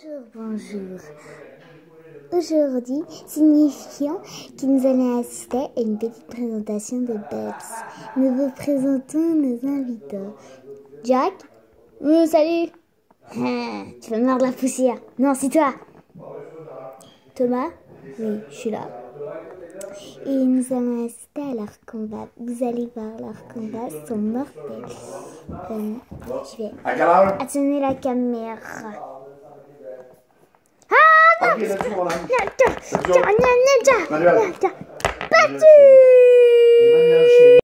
Bonjour, bonjour. Aujourd'hui, signifiant que nous allons assister à une petite présentation de Bugs. Nous vous présentons nos invités. Jack Oui, salut ah, Tu vas mordre la poussière. Non, c'est toi Thomas Oui, je suis là. Et nous allons assister à leur combat. Vous allez voir, leurs combats sont mortels. Euh, je vais À quelle heure? 给他吃过来。那这这那那这那这。